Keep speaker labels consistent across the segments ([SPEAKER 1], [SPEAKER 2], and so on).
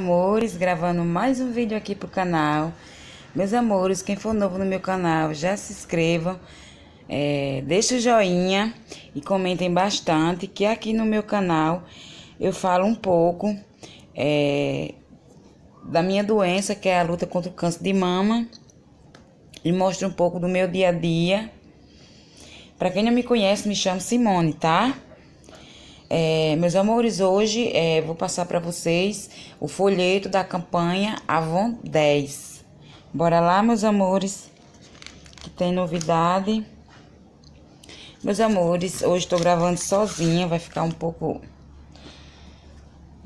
[SPEAKER 1] amores, gravando mais um vídeo aqui pro canal. Meus amores, quem for novo no meu canal, já se inscrevam, é, deixa o joinha e comentem bastante, que aqui no meu canal eu falo um pouco é, da minha doença, que é a luta contra o câncer de mama, e mostro um pouco do meu dia a dia. Para quem não me conhece, me chamo Simone, tá? É, meus amores, hoje é, vou passar para vocês o folheto da campanha Avon 10. Bora lá, meus amores, que tem novidade. Meus amores, hoje estou gravando sozinha, vai ficar um pouco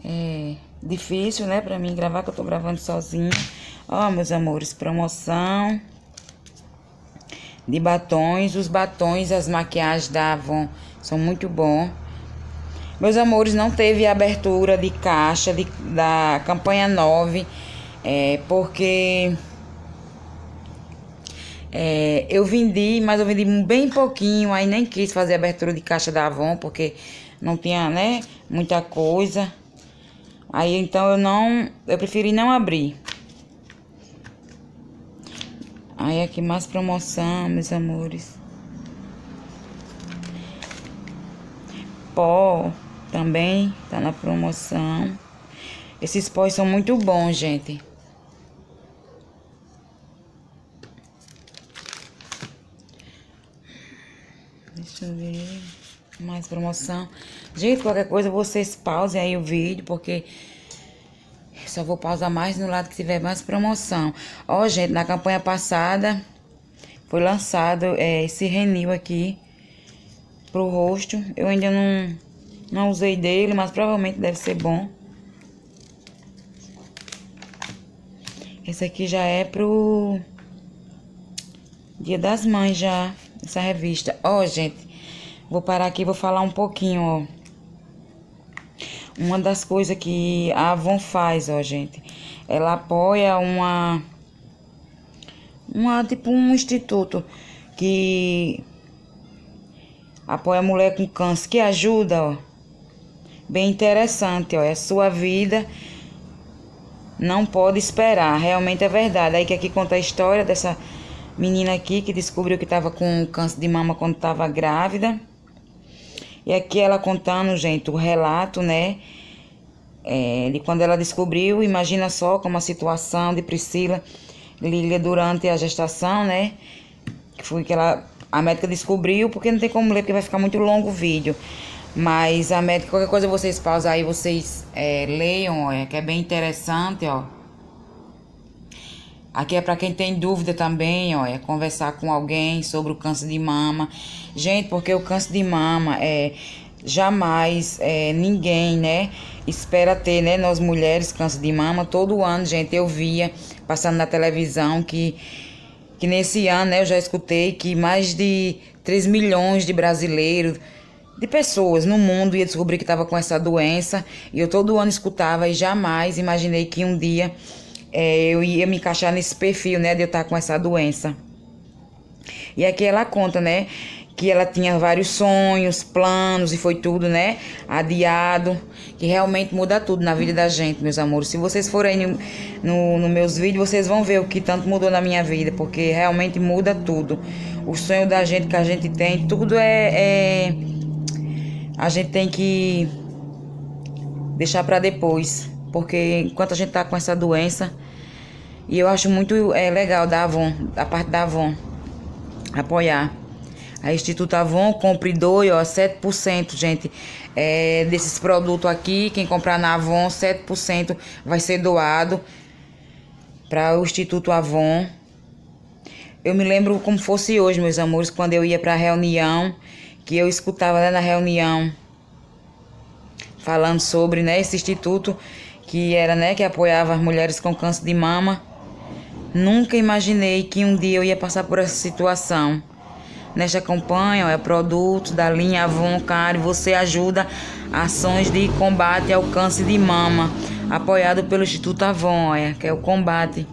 [SPEAKER 1] é, difícil, né, para mim gravar, que eu tô gravando sozinha. Ó, meus amores, promoção de batons. Os batons, as maquiagens da Avon são muito bons. Meus amores, não teve abertura de caixa de, da campanha 9, é, porque é, eu vendi, mas eu vendi bem pouquinho, aí nem quis fazer abertura de caixa da Avon, porque não tinha, né, muita coisa. Aí então eu não, eu preferi não abrir. Aí aqui mais promoção, meus amores. Pó também tá na promoção. Esses pós são muito bons, gente. Deixa eu ver. Mais promoção. Gente, qualquer coisa vocês pausem aí o vídeo, porque só vou pausar mais no lado que tiver mais promoção. Ó, gente, na campanha passada foi lançado é, esse renil aqui pro rosto. Eu ainda não não usei dele, mas provavelmente deve ser bom. Esse aqui já é pro Dia das Mães já, essa revista. Ó, oh, gente, vou parar aqui e vou falar um pouquinho, ó. Uma das coisas que a Avon faz, ó, gente. Ela apoia uma... Uma, tipo, um instituto que apoia a mulher com câncer, que ajuda, ó bem interessante, ó. É sua vida não pode esperar. Realmente é verdade. Aí que aqui conta a história dessa menina aqui que descobriu que estava com câncer de mama quando estava grávida. E aqui ela contando, gente, o relato, né? É, de quando ela descobriu, imagina só como a situação de Priscila Lília durante a gestação, né? Que foi que ela, a médica descobriu, porque não tem como ler, porque vai ficar muito longo o vídeo. Mas a médica, qualquer coisa vocês pausam aí, vocês é, leiam, ó, que é bem interessante, ó. Aqui é para quem tem dúvida também, ó, é conversar com alguém sobre o câncer de mama. Gente, porque o câncer de mama é jamais é, ninguém, né, espera ter, né, nós mulheres câncer de mama. Todo ano, gente, eu via passando na televisão que que nesse ano, né, eu já escutei que mais de 3 milhões de brasileiros de pessoas no mundo ia descobrir que estava com essa doença. E eu todo ano escutava e jamais imaginei que um dia é, eu ia me encaixar nesse perfil, né, de eu estar com essa doença. E aqui ela conta, né, que ela tinha vários sonhos, planos e foi tudo, né, adiado, que realmente muda tudo na vida da gente, meus amores. Se vocês forem no, no, no meus vídeos, vocês vão ver o que tanto mudou na minha vida, porque realmente muda tudo. O sonho da gente que a gente tem, tudo é, é a gente tem que deixar para depois, porque enquanto a gente tá com essa doença, e eu acho muito é, legal da Avon, da parte da Avon, apoiar. A Instituto Avon compre doe, ó, 7%, gente, é, desses produtos aqui, quem comprar na Avon, 7% vai ser doado para o Instituto Avon. Eu me lembro como fosse hoje, meus amores, quando eu ia para a reunião que eu escutava né, na reunião falando sobre né, esse instituto que era né, que apoiava as mulheres com câncer de mama. Nunca imaginei que um dia eu ia passar por essa situação. Nesta campanha, é produto da linha Avon Care, você ajuda ações de combate ao câncer de mama, apoiado pelo Instituto Avon, é, que é o combate.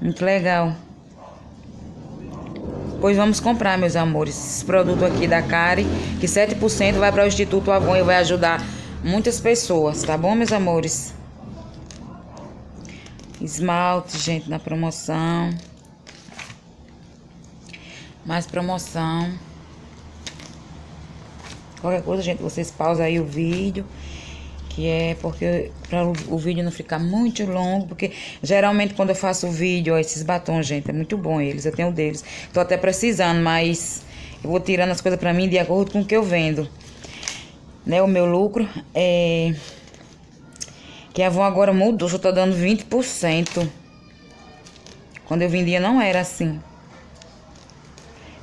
[SPEAKER 1] Muito legal. Pois vamos comprar, meus amores, esse produto aqui da Cari, que 7% vai para o Instituto Avon e vai ajudar muitas pessoas, tá bom, meus amores? Esmalte, gente, na promoção. Mais promoção. Qualquer coisa, gente, vocês pausam aí o vídeo. Que é porque para o vídeo não ficar muito longo, porque geralmente quando eu faço o vídeo, ó, esses batons, gente, é muito bom eles, eu tenho deles. Tô até precisando, mas eu vou tirando as coisas para mim de acordo com o que eu vendo. Né, o meu lucro é que a Avon agora mudou, só tá dando 20%. Quando eu vendia não era assim.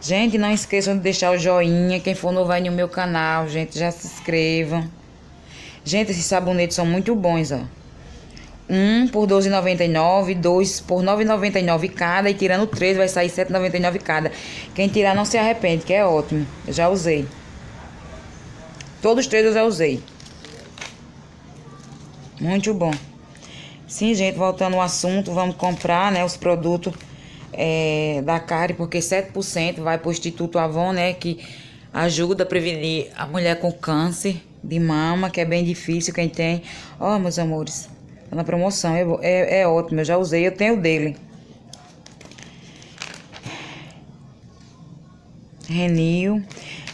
[SPEAKER 1] Gente, não esqueçam de deixar o joinha. Quem for novo aí no meu canal, gente, já se inscrevam. Gente, esses sabonetes são muito bons, ó. Um por R$12,99, dois por R$9,99 cada. E tirando três vai sair R$7,99 cada. Quem tirar não se arrepende, que é ótimo. Eu já usei. Todos três eu já usei. Muito bom. Sim, gente, voltando ao assunto, vamos comprar, né, os produtos é, da Cari, porque 7% vai para o Instituto Avon, né, que ajuda a prevenir a mulher com câncer de mama, que é bem difícil quem tem. Ó, oh, meus amores, tá na promoção, é, é, é ótimo, eu já usei, eu tenho dele. Renil.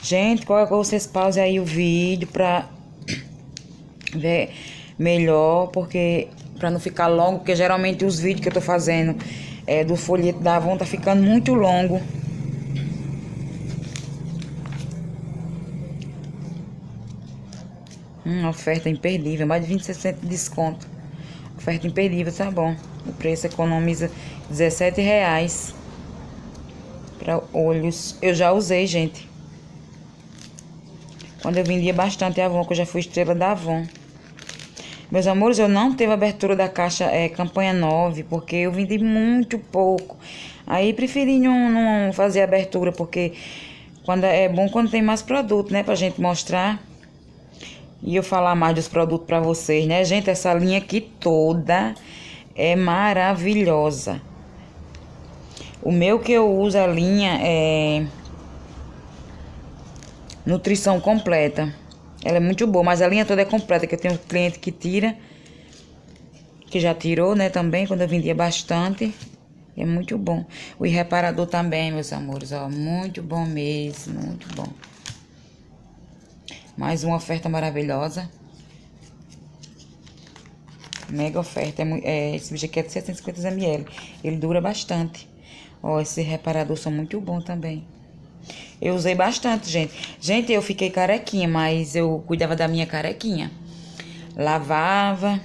[SPEAKER 1] Gente, qual é que vocês pausem aí o vídeo pra ver melhor, porque para não ficar longo, porque geralmente os vídeos que eu tô fazendo é, do folheto da Avon tá ficando muito longo. Hum, oferta imperdível, mais de 20% de desconto. Oferta imperdível, tá bom. O preço economiza 17 reais para olhos. Eu já usei, gente. Quando eu vendia bastante Avon, que eu já fui estrela da Avon. Meus amores, eu não teve abertura da caixa é, campanha 9, porque eu vendi muito pouco. Aí preferi não, não fazer abertura, porque quando é bom quando tem mais produto, né? Pra gente mostrar. E eu falar mais dos produtos pra vocês, né? Gente, essa linha aqui toda é maravilhosa. O meu que eu uso a linha é... Nutrição completa. Ela é muito boa, mas a linha toda é completa, que eu tenho um cliente que tira, que já tirou, né, também, quando eu vendia bastante. É muito bom. O reparador também, meus amores, ó, muito bom mesmo, muito bom. Mais uma oferta maravilhosa. Mega oferta. É, é, esse bicho aqui é de 750 ml. Ele dura bastante. Ó, esse reparador são muito bom também. Eu usei bastante, gente. Gente, eu fiquei carequinha, mas eu cuidava da minha carequinha. Lavava.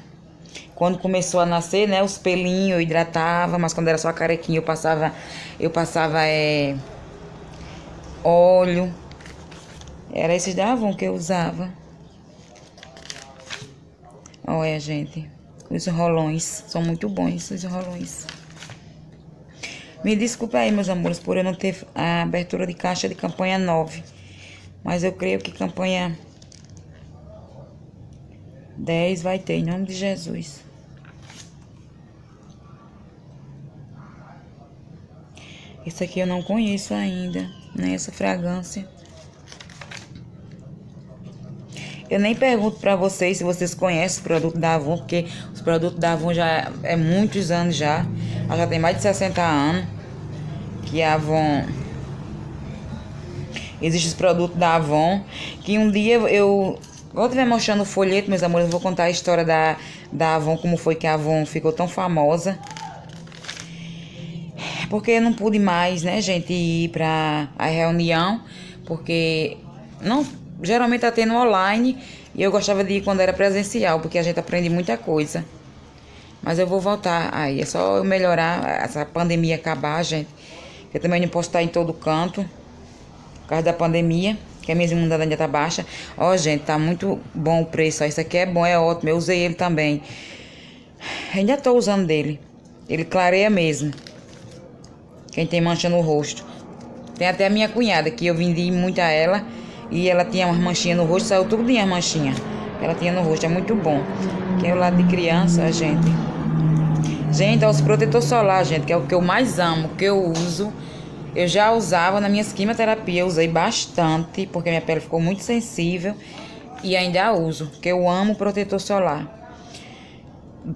[SPEAKER 1] Quando começou a nascer, né, os pelinhos eu hidratava, mas quando era só a carequinha eu passava, eu passava é, óleo. Era esses da Avon que eu usava. Olha, gente, os rolões são muito bons, os rolões. Me desculpe aí, meus amores, por eu não ter a abertura de caixa de campanha 9. Mas eu creio que campanha 10 vai ter, em nome de Jesus. Esse aqui eu não conheço ainda, nem essa fragrância. Eu nem pergunto para vocês se vocês conhecem o produto da Avon, porque os produtos da Avon já é muitos anos já. Ela já tem mais de 60 anos. Que a Avon. Existe os produtos da Avon. Que um dia eu. Eu estiver mostrando o folheto, meus amores, eu vou contar a história da, da Avon, como foi que a Avon ficou tão famosa. Porque eu não pude mais, né, gente, ir pra a reunião. Porque não geralmente tá tendo online e eu gostava de ir quando era presencial, porque a gente aprende muita coisa. Mas eu vou voltar aí, é só eu melhorar, essa pandemia acabar, gente. Eu também não posso estar em todo canto, por causa da pandemia, que a minha imunidade ainda tá baixa. Ó, gente, tá muito bom o preço, ó. Aqui é bom, é ótimo, eu usei ele também. Ainda tô usando dele. Ele clareia mesmo. Quem tem mancha no rosto. Tem até a minha cunhada, que eu vendi muito a ela. E ela tinha umas manchinhas no rosto, saiu tudo as manchinhas. Ela tinha no rosto, é muito bom. Que é o lado de criança, gente. Gente, é os protetor solar, gente, que é o que eu mais amo, que eu uso. Eu já usava na minha quimioterapia, eu usei bastante, porque minha pele ficou muito sensível. E ainda uso, porque eu amo protetor solar.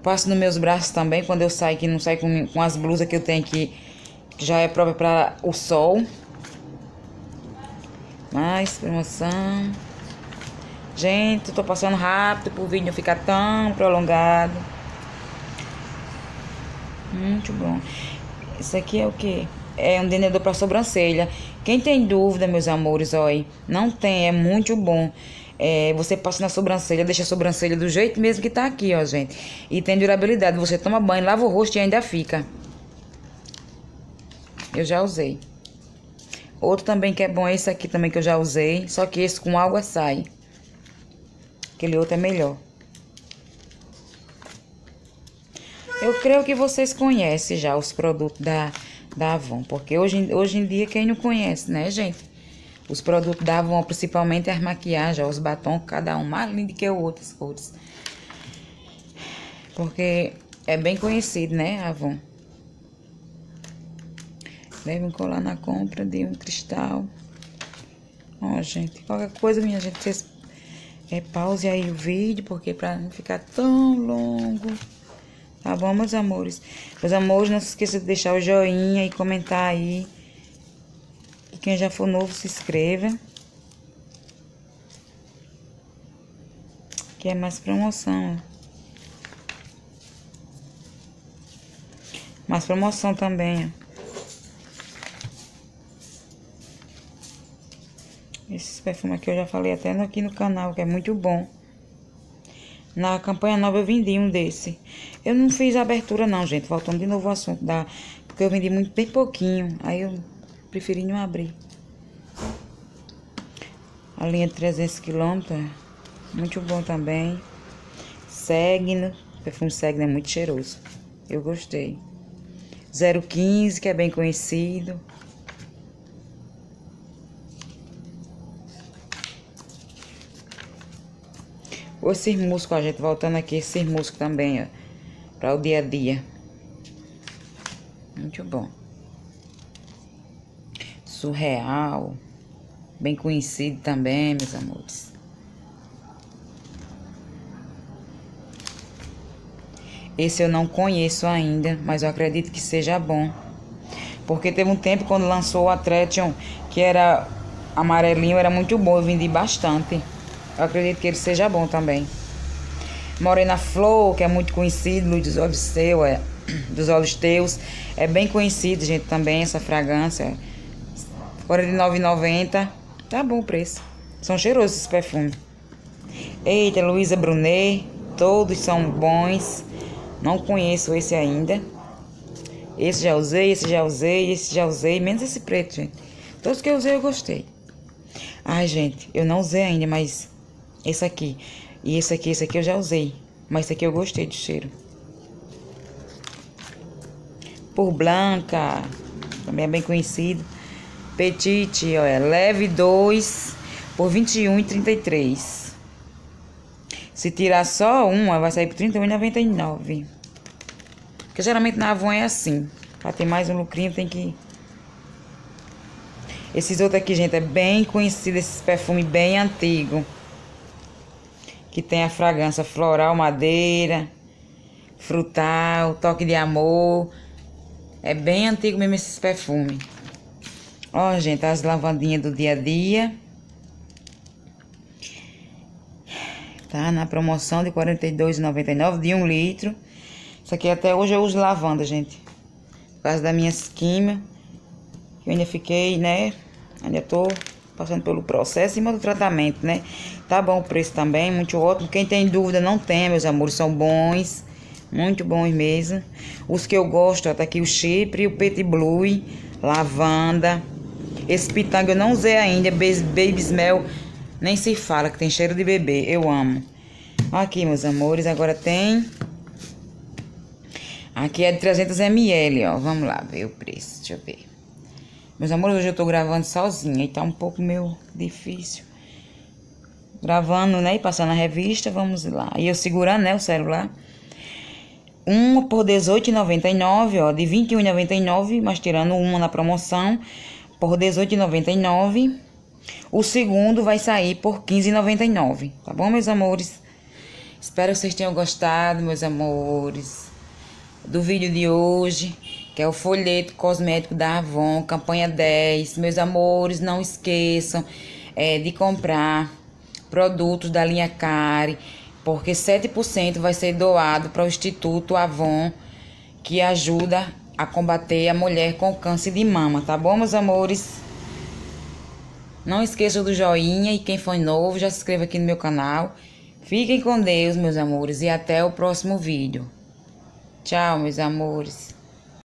[SPEAKER 1] passo nos meus braços também, quando eu saio, que não saio com, com as blusas que eu tenho aqui, que já é própria para o sol. Mais promoção. Gente, tô passando rápido pro vídeo ficar tão prolongado. Muito bom. Isso aqui é o que? É um delineador para sobrancelha. Quem tem dúvida, meus amores, olha, não tem, é muito bom. É, você passa na sobrancelha, deixa a sobrancelha do jeito mesmo que tá aqui, ó, gente. E tem durabilidade. Você toma banho, lava o rosto e ainda fica. Eu já usei. Outro também que é bom é esse aqui também que eu já usei. Só que esse com água sai. Aquele outro é melhor. Eu creio que vocês conhecem já os produtos da, da Avon. Porque hoje, hoje em dia, quem não conhece, né, gente? Os produtos da Avon, principalmente as maquiagens, os batons, cada um mais lindo que o outro. Porque é bem conhecido, né, Avon? Devem colar na compra de um cristal. Ó, gente, qualquer coisa, minha gente, vocês é, pause aí o vídeo, porque pra não ficar tão longo. Tá bom, meus amores? Meus amores, não se esqueça de deixar o joinha e comentar aí. E quem já for novo, se inscreva. Que é mais promoção, ó. Mais promoção também, ó. Esses perfumes aqui eu já falei até aqui no canal, que é muito bom. Na campanha nova eu vendi um desse. Eu não fiz abertura não, gente. Voltando de novo ao assunto da... Porque eu vendi muito, bem pouquinho. Aí eu preferi não abrir. A linha de 300 quilômetros. Muito bom também. Segno. Perfume Segno é muito cheiroso. Eu gostei. 015, que é bem conhecido. Esses músculos, a gente voltando aqui, esses músculos também, ó. Para o dia a dia. Muito bom. Surreal. Bem conhecido também, meus amores. Esse eu não conheço ainda, mas eu acredito que seja bom. Porque teve um tempo quando lançou o Atretion, que era amarelinho, era muito bom, eu vendi bastante. Eu acredito que ele seja bom também. Morena Flor, que é muito conhecido, luz dos olhos teus, é, dos olhos teus. É bem conhecido, gente, também, essa fragrância. R$ 49,90. Tá bom o preço. São cheirosos esses perfumes. Eita, Luísa Brunet. Todos são bons. Não conheço esse ainda. Esse já usei, esse já usei, esse já usei. Menos esse preto, gente. Todos que eu usei eu gostei. Ai, gente, eu não usei ainda, mas esse aqui. E esse aqui, esse aqui eu já usei. Mas esse aqui eu gostei de cheiro. Por Blanca. Também é bem conhecido. Petite, olha. Leve 2 por 21,33. Se tirar só uma, vai sair por 31,99. Porque geralmente na Avon é assim. Pra ter mais um lucrinho, tem que... Esses outros aqui, gente, é bem conhecido. Esses perfumes bem antigos que tem a fragrância floral, madeira, frutal, toque de amor. É bem antigo mesmo esses perfumes. Ó, gente, as lavandinhas do dia a dia. Tá na promoção de R$ 42,99 de 1 um litro. Isso aqui até hoje eu uso lavanda, gente. Por causa da minha químia. Eu ainda fiquei, né? Ainda tô passando pelo processo e do tratamento, né? Tá bom o preço também, muito ótimo. Quem tem dúvida, não tem, meus amores, são bons. Muito bons mesmo. Os que eu gosto, ó, tá aqui o chipre, o petit blue, lavanda. Esse pitanga eu não usei ainda, baby smell, nem se fala que tem cheiro de bebê, eu amo. Aqui, meus amores, agora tem... Aqui é de 300 ml, ó. Vamos lá ver o preço, deixa eu ver. Meus amores, hoje eu tô gravando sozinha e tá um pouco meio difícil. Gravando, né, e passando a revista, vamos lá. E eu segurando, né, o celular. Uma por R$18,99, ó, de R$21,99, mas tirando uma na promoção, por R$18,99. O segundo vai sair por R$15,99, tá bom, meus amores? Espero que vocês tenham gostado, meus amores, do vídeo de hoje, que é o folheto cosmético da Avon, campanha 10. Meus amores, não esqueçam é, de comprar produtos da linha Care, porque 7% vai ser doado para o Instituto Avon, que ajuda a combater a mulher com câncer de mama, tá bom, meus amores? Não esqueça do joinha e quem for novo, já se inscreva aqui no meu canal. Fiquem com Deus, meus amores, e até o próximo vídeo. Tchau, meus amores.